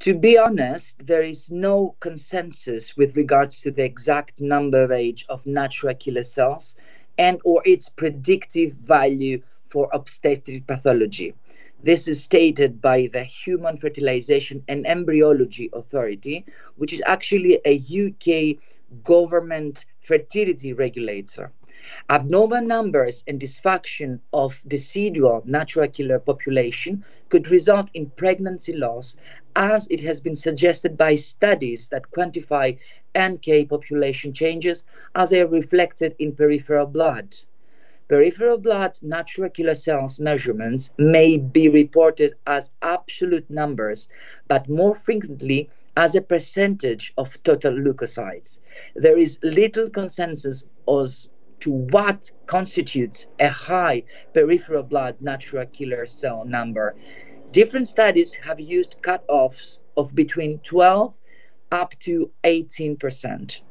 To be honest, there is no consensus with regards to the exact number of age of natural killer cells and or its predictive value for obstetric pathology. This is stated by the Human Fertilization and Embryology Authority, which is actually a UK government fertility regulator. Abnormal numbers and dysfunction of decidual natural killer population could result in pregnancy loss, as it has been suggested by studies that quantify NK population changes as they are reflected in peripheral blood. Peripheral blood natural killer cells measurements may be reported as absolute numbers, but more frequently as a percentage of total leukocytes. There is little consensus as to what constitutes a high peripheral blood natural killer cell number. Different studies have used cutoffs of between 12 up to 18%.